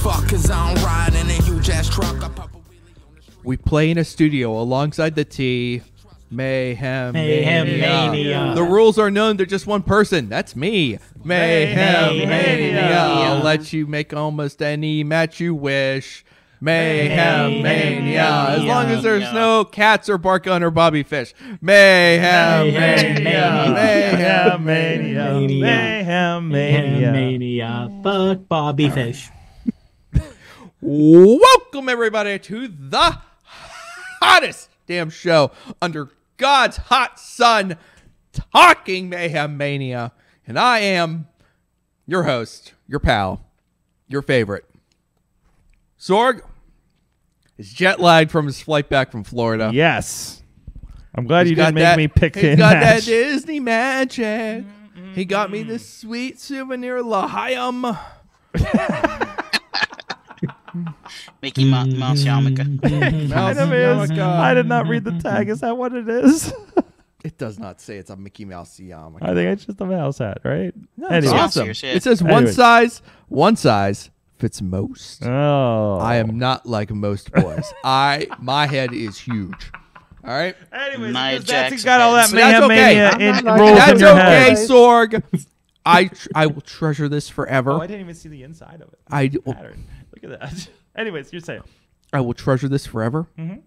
fuck, cause I don't ride in a huge ass truck. I pop a wheelie on the. We play in a studio alongside the T. Mayhem, Mayhem Mania. The rules are known. They're just one person. That's me. Mayhem, Mayhem Mania. Mania. I'll let you make almost any match you wish. Mayhem, Mayhem Mania. As long as there's Mania. no cats or bark gun or Bobby Fish. Mayhem, Mayhem Mania. Mayhem, Mania. Mania. Mayhem Mayhem Mania. Mania. Fuck Bobby Fish. Welcome everybody to the hottest damn show under God's hot sun, talking mayhem mania, and I am your host, your pal, your favorite. Sorg is jet lagged from his flight back from Florida. Yes. I'm glad He's you didn't make that- me pick He's in got match. that Disney magic. He got me this sweet souvenir Lahayam. Mickey Ma- mm-hmm. Mouse yarmulke. Mouse Kind of is. yarmulke. I did not read the mm-hmm. tag. Is that what it is? It does not say it's a Mickey Mouse yarmulke. I think it's just a mouse hat, right? It's Anyway. awesome. Yeah. It says one Anyway. size, one size fits most. Oh. I am not like most boys. I my head is huge. All right, Anyways, Nia because that's Jackson got all that heads. That's mayhem okay. mania I'm in, not like rolls that's in your okay, head. Sorg. I tr- I will treasure this forever. Oh, I didn't even see the inside of it. I d- well, Pattern. Look at that. Anyways, you're saying. I will treasure this forever. Mhm.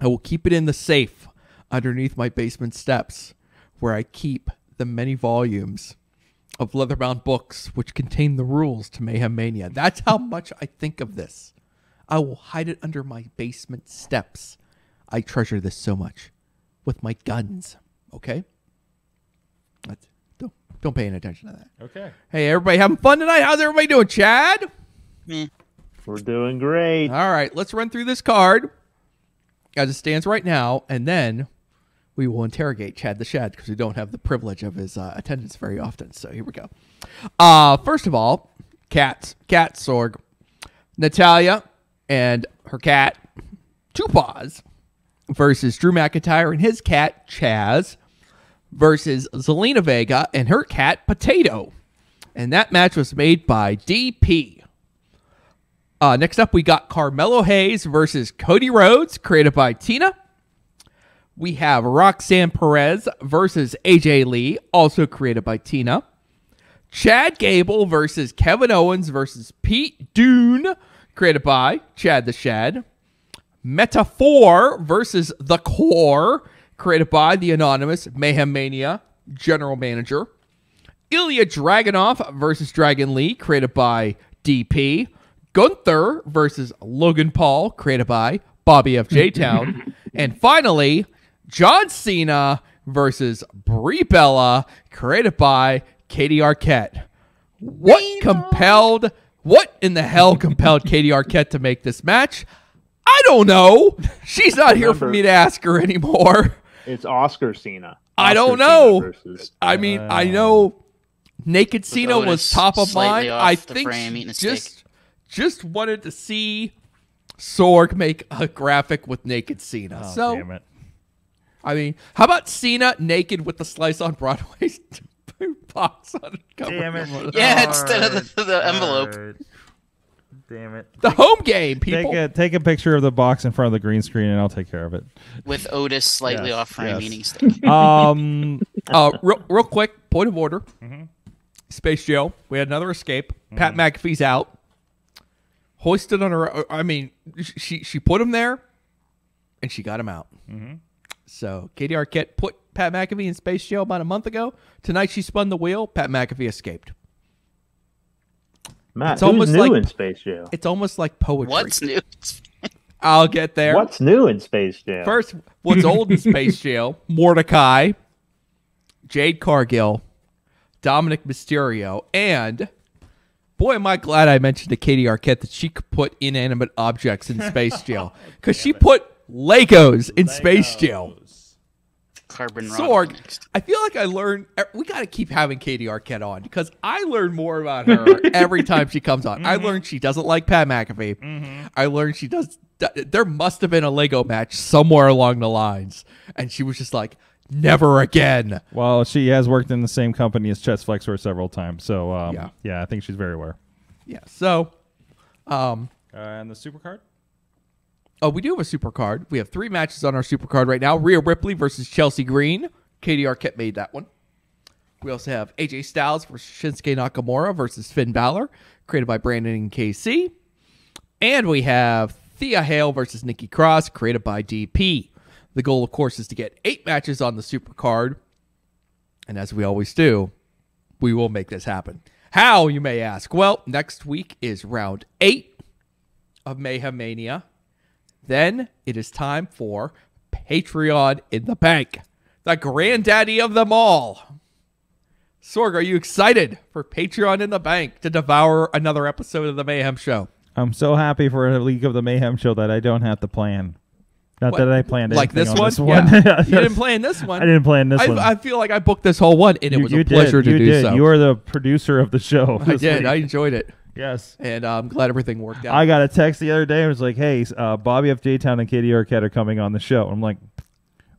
I will keep it in the safe underneath my basement steps, where I keep the many volumes of leather-bound books which contain the rules to Mayhem Mania. That's how much I think of this. I will hide it under my basement steps. I treasure this so much, with my guns. Okay. That's, don't don't pay any attention to that. Okay. Hey, everybody having fun tonight? How's everybody doing, Chad? Meh. We're doing great. All right, let's run through this card as it stands right now, and then we will interrogate Chad the Shad because we don't have the privilege of his uh, attendance very often. So here we go. Uh, first of all, cats, cat Sorg, Natalia and her cat, Two Paws, versus Drew McIntyre and his cat, Chaz, versus Zelina Vega and her cat, Potato. And that match was made by DP. Uh, next up, we got Carmelo Hayes versus Cody Rhodes, created by Tina. We have Roxanne Perez versus AJ Lee, also created by Tina. Chad Gable versus Kevin Owens versus Pete Dunne, created by Chad the Shad. Metaphor versus The Core, created by the anonymous Mayhem Mania general manager. Ilja Dragunov versus Dragon Lee, created by DP. Gunther versus Logan Paul, created by Bobby F. J. Town. and finally, John Cena versus Brie Bella, created by Katie Arquette. What compelled, what in the hell compelled Katie Arquette to make this match? I don't know. She's not here for me to ask her anymore. It's Oscar Cena. I don't Oscar know. Versus- I mean, I know Naked Cena was top of mind. I think frame, eating a just steak. Just wanted to see Sorg make a graphic with Naked Cena. Oh, so damn it. I mean, how about Cena naked with the slice on Broadway box on cover? Damn it. Yeah, instead of the, the envelope. Alright. Damn it. The home game, people. Take a take a picture of the box in front of the green screen, and I'll take care of it. with Otis slightly Yes, off frame yes. eating steak. Um, uh, real, real quick, point of order. Mm-hmm. Space Jail, we had another escape. Pat McAfee's out. Hoisted on her. I mean, she she put him there, and she got him out. Mm-hmm. So Katie Arquette put Pat McAfee in Space Jail about a month ago. Tonight she spun the wheel. Pat McAfee escaped. Matt, It's who's almost new like- in Space Jail? It's almost like poetry. What's new? I'll get there. What's new in Space Jail? First, what's old in Space Jail? Mordecai, Jade Cargill, Dominic Mysterio, and boy, am I glad I mentioned to Katie Arquette that she could put inanimate objects in Space Jail because she put Legos in Space Jail. Carbon Sorg, I feel like I learned. Er, we got to keep having Katie Arquette on because I learn more about her every time she comes on. I learned she doesn't like Pat McAfee. I learned she does. There must have been a Lego match somewhere along the lines, and she was just like, "Never again." well, she has worked in the same company as Chess Flexor several times, so um, Yeah. yeah. I think she's very aware. Yeah. So, Um, Uh, and the super card. oh, we do have a super card. We have three matches on our super card right now: Rhea Ripley versus Chelsea Green. Katie Arquette made that one. We also have AJ Styles versus Shinsuke Nakamura versus Finn Balor, created by Brandon and KC. And we have Thea Hail versus Nikki Cross, created by DP. The goal, of course, is to get eight matches on the super card. And as we always do, we will make this happen. How, you may ask? Well, next week is round eight of Mayhem Mania. Then it is time for Patreon in the Bank, the granddaddy of them all. Sorg, are you excited for Patreon in the Bank to devour another episode of the Mayhem Show? I'm so happy for a League of the Mayhem show that I don't have to plan. Not What? that I planned like this on one? This one. Yeah. you didn't plan this one. I didn't plan this I, one. I feel like I booked this whole one, and it was you a pleasure did. to you do did. so. You are the producer of the show. I did. week. I enjoyed it, yes. and uh, I'm glad everything worked out. I got a text the other day. It was like, "Hey, uh, Bobby F. J. Town and Katie Arquette are coming on the show." I'm like,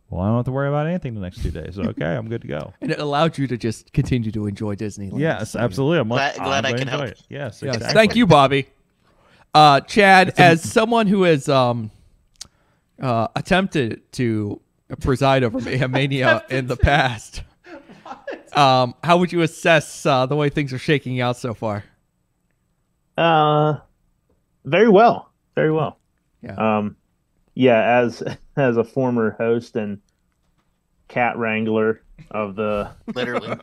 "Well, I don't have to worry about anything the next two days. Okay, I'm good to go." and it allowed you to just continue to enjoy Disneyland. Yes, absolutely. I'm like, Glad- glad I'm I gonna could enjoy help. it. Yes, Yes, exactly. thank you, Bobby. Uh, Chad, as someone who is um, uh, attempted to preside over Mayhem Mania in the past, um, how would you assess uh, the way things are shaking out so far? Uh, very well, very well. Yeah. Um, yeah, as as a former host and cat wrangler of the Literally.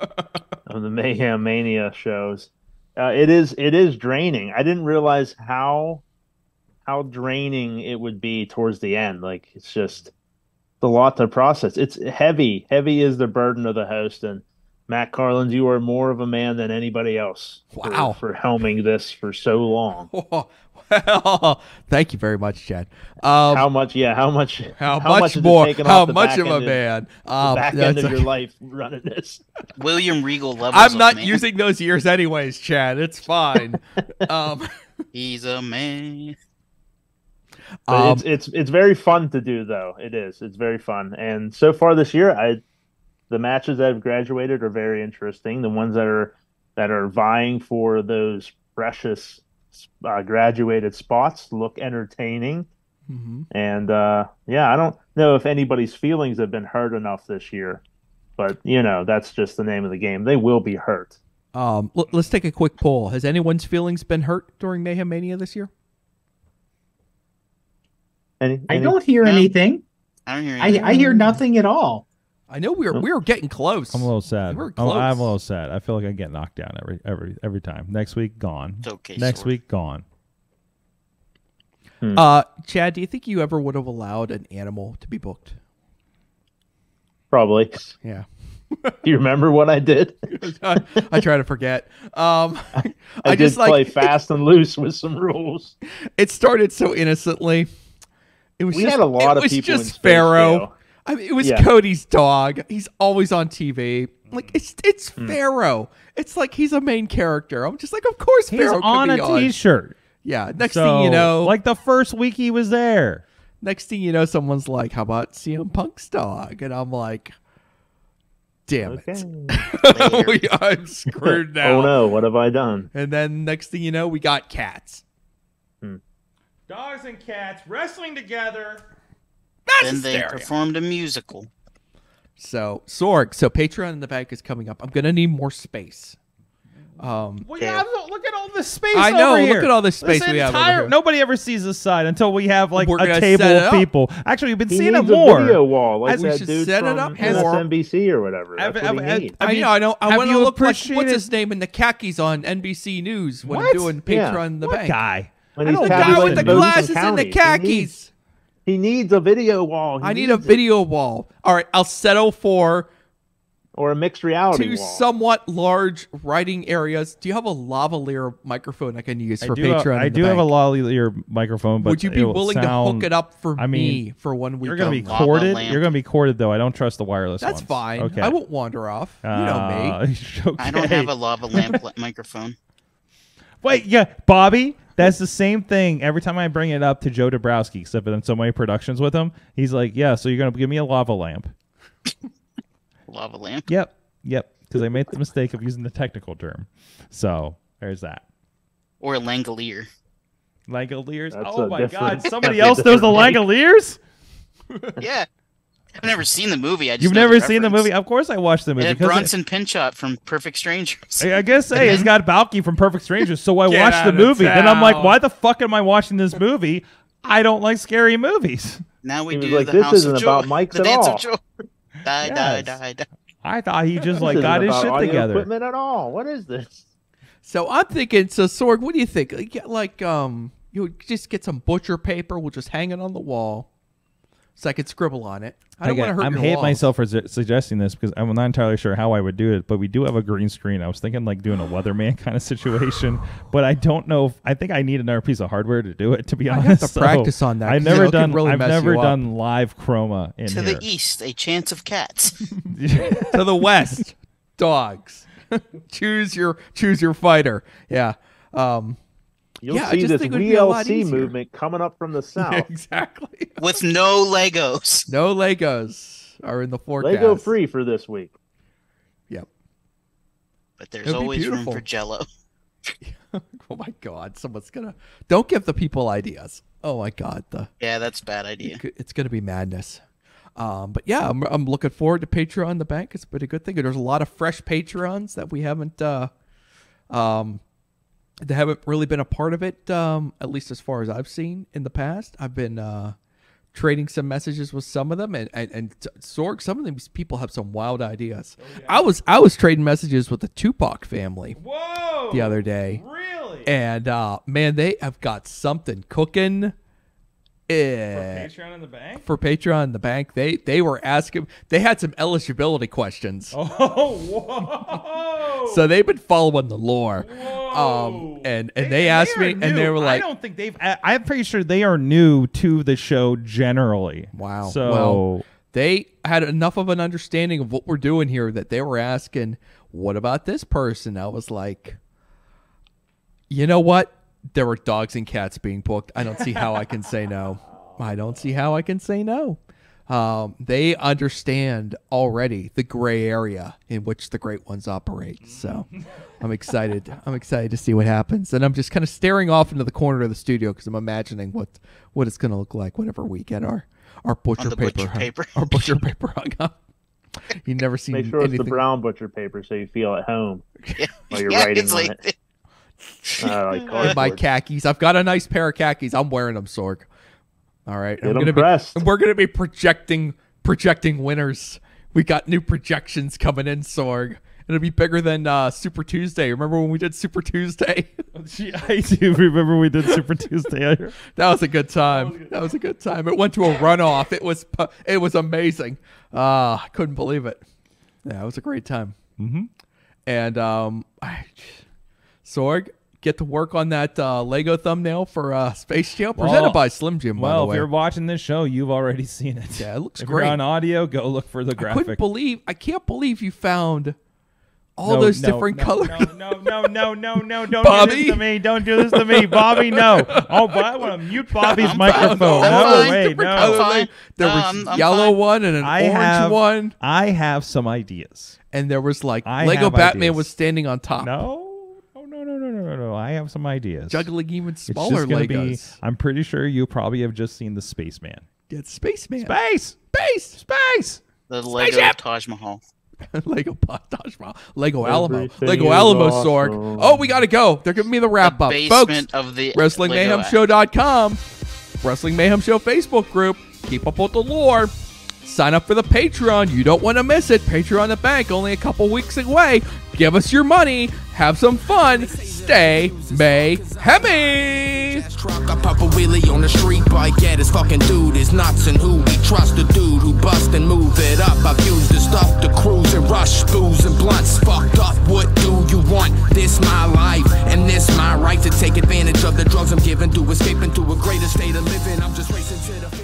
of the Mayhem Mania shows, uh, it is it is draining. I didn't realize how how draining it would be towards the end. Like it's just a lot to process. It's heavy. Heavy is the burden of the host and. Matt Carlins, you are more of a man than anybody else. for- Wow. For, helming this for so long. well, thank you very much, Chad. Um, how much? Yeah, how much? how, much, is it more? How much of a end man? the Um, back that's end of okay. your life running this. William Regal levels I'm not man. using those years anyways, Chad. It's fine. um, He's a man. Um, it's it's it's very fun to do though. It is. It's very fun. And so far this year, I the matches that have graduated are very interesting. The ones that are that are vying for those precious uh, graduated spots look entertaining. mhm. And uh, yeah, I don't know if anybody's feelings have been hurt enough this year, but you know that's just the name of the game. They will be hurt. Um, l- let's take a quick poll. Has anyone's feelings been hurt during Mayhem Mania this year? Any, I don't hear No. anything. I don't hear anything. I hear nothing at all. I know we were we were getting close. I'm a little sad. We're I'm. I'm a little sad. I feel like I get knocked down every every every time. Next week, gone. It's okay, Next Sword. week, gone. Uh, Chad, do you think you ever would have allowed an animal to be booked? Probably. Yeah, Do you remember what I did? I, I try to forget. Um, I, I, just did play like fast and loose with some rules. it started so innocently. It was We just, had a lot of people in just Pharaoh. Jail. I mean, it was Yeah. Cody's dog. He's always on TV. Like it's it's Hmm. Pharaoh. It's like he's a main character. I'm just like, of course He's Pharaoh on could a. T-shirt. Yeah. Next So, thing you know, like the first week he was there. next thing you know, someone's like, "How about CM Punk's dog?" And I'm like, "Damn Okay. it, We- I'm screwed now." oh no, what have I done? And then next thing you know, we got cats. Dogs and cats wrestling together. That's Then they performed a musical. So Sorg, so Patreon in the bank is coming up. I'm gonna need more space. Um, Well, yeah, look- look at all this space. I know, over look at all this space we have over entire- here. Nobody ever sees this side until we have like We're a table of people. Actually, we've been He seeing needs it a more. video wall like As we that should dude set it from up more. MSNBC or whatever. Have- That's what have- he have- needs. have I you- know, I know. I have want to you look like what's his name in the khakis on NBC News when I'm What? doing Patreon in the What bank. guy? When I he's don't The guy with the in Bozeman glasses and the County. He khakis. needs, he needs a video wall. He I need a needs it. video wall. All right, I'll settle for or a mixed reality two wall. somewhat large writing areas. Do you have a lavalier microphone I can use I for do, Patreon? I in the do have a lavalier microphone, but Would you be it will willing to hook it up for I mean, me for one week? You're gonna be only? Corded. lamp. You're gonna be corded though. I don't trust the wireless. That's ones. fine. Okay. I won't wander off. You know me. Uh, okay. I don't have a lava lamp microphone. Wait, yeah, Bobby. That's the same thing. Every time I bring it up to Joe Dabrowski, except for in so many productions with him, he's like, "Yeah, so you're gonna give me a lava lamp?" Lava lamp. Yep, yep. Because I made the mistake of using the technical term. So there's that. Or a Langolier. Langoliers. That's oh my god! Somebody else knows the. Langoliers. Yeah. I've never seen the movie. I just You've know never seen the movie? Of course, I watched the movie. had because it- Bronson Pinchot from Perfect Strangers. I I guess hey, it's got Balki from Perfect Strangers, so I watched the outta movie. Then I'm like, why the fuck am I watching this movie? I don't like scary movies. Now we He was do like, the "This House isn't of about Joy, mics the at Dance all." of Joy. Die, Yes. die, die, die. I thought he just like got his shit together. Equipment at all? What is this? So I'm thinking. So Sorg, what do you think? Like, Like, um, you would just get some butcher paper. We'll just hang it on the wall, so I could scribble on it. I don't want to hurt I'm your hate walls. myself for su- suggesting this because I'm not entirely sure how I would do it, but we do have a green screen. I was thinking like doing a weatherman kind of situation, but I don't know. If, I think I need another piece of hardware to do it. To be I'd honest, have to So practice on that, I've 'cause, never you know, it can done. really I've mess never you up. done live chroma in To here. the east, a chance of cats. to the west, dogs. choose your choose your fighter. Yeah. Um. You'll Yeah, I see just this think it would be a lot VLC movement coming up from the south. exactly. with no Legos. No Legos are in the forecast. Lego free for this week. Yep. But there's It'll always room for Jello. Oh my God! Someone's gonna. Don't give the people ideas. Oh my God! The Yeah, that's a bad idea. it's gonna be madness. Um, but yeah, I'm, I'm looking forward to Patreon the bank. It's been a good thing. There's a lot of fresh Patreons that we haven't, uh, um, that haven't really been a part of it. Um, at least as far as I've seen in the past, I've been uh, trading some messages with some of them, and and, and Sorg. Some of these people have some wild ideas. I was I was trading messages with the Tupac family Whoa! the other day. Really? And uh, man, they have got something cooking. Eh, Patreon in the bank. for Patreon in the bank, they they were asking. They had some eligibility questions, Oh, whoa! so they've been following the lore. Whoa. Um, and and they, asked are me, and they were like, I don't think they've. I, I'm pretty sure they are new to the show generally. "Wow." So well, they had enough of an understanding of what we're doing here that they were asking, "What about this person?" I was like, "You know what? There were dogs and cats being booked. I don't see how I can say no. I don't see how I can say no." Um, they understand already the gray area in which the great ones operate. So I'm excited. I'm excited to see what happens. And I'm just kind of staring off into the corner of the studio because I'm imagining what what it's going to look like whenever we get our our butcher paper, butcher hung- paper. our butcher paper hung up. You never seen Make sure it's the brown butcher paper so you feel at home Yeah, while you're yeah, writing it's on like, it. Like in my khakis. I've got a nice pair of khakis. I'm wearing them, Sorg. All right, Get I'm 'em gonna pressed. be. We're gonna be projecting projecting winners. We got new projections coming in, Sorg. It'll be bigger than uh, Super Tuesday. Remember when we did Super Tuesday? Gee, I do remember we did Super Tuesday. that was a good time. That was a good time. It went to a runoff. It was it was amazing. Uh, I couldn't believe it. Yeah, it was a great time. Mm-hmm. And um, I, Sorg, get to work on that uh, Lego thumbnail for uh, Space Jam, presented Well- by Slim Jim. By well, the if you're watching this show, you've already seen it. Yeah, it looks if great. You're on audio, go look for the I couldn't believe. I can't believe you found all No, those no, different no, colors. No, no, no, no, no, no! Don't do this to me! Don't do this to me, Bobby! No! Oh, but I want to mute Bobby's I'm microphone. fine. No, All those wait, different no! colors. There was I'm- I'm yellow fine. one and an I orange have one, I have some ideas. and there was like I Lego Batman ideas. was standing on top, No, no, no, no, no, no, no, no! I have some ideas. juggling even it's smaller just Legos. be. I'm pretty sure you probably have just seen the Spaceman. Yeah, it's Spaceman. Space, Space. space. the Lego Spaceship! Taj Mahal. Lego Taj Mahal. Lego Alamo. Everything Lego Alamo awesome. Sorg. Oh, we gotta go. They're giving me the wrap the up. basement Folks, of the WrestlingMayhemShow.com. Show. Wrestling Mayhem Show Facebook group. Keep up with the lore. Sign up for the Patreon. You don't want to miss it. Patreon the bank, only a couple weeks away. Give us your money. Have some fun. Stay may, Truck, I pop a wheelie on the street bike. Yeah, this fucking dude is nuts and who we trust. The dude who bust and move it up. I've used the stuff to cruise and rush, booze and blunts. Fucked up, what do you want? This my life and this my right to take advantage of the drugs I'm given to escape into a greater state of living. I'm just racing to the